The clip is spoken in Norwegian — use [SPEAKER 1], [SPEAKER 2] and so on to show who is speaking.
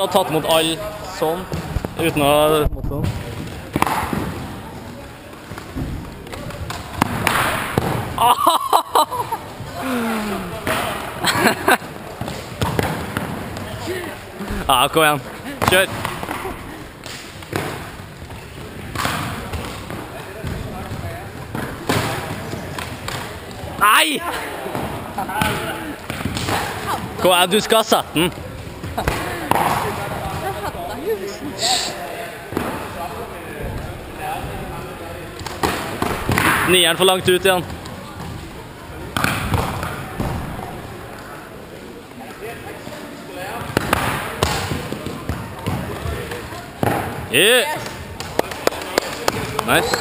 [SPEAKER 1] Du har tatt imot alle sånn, uten å mot sånn. Ja, kom igjen. Kjør. Nei! Kom igjen, du skal sette den. Nieren for langt ut igjen. Yeah. Nice.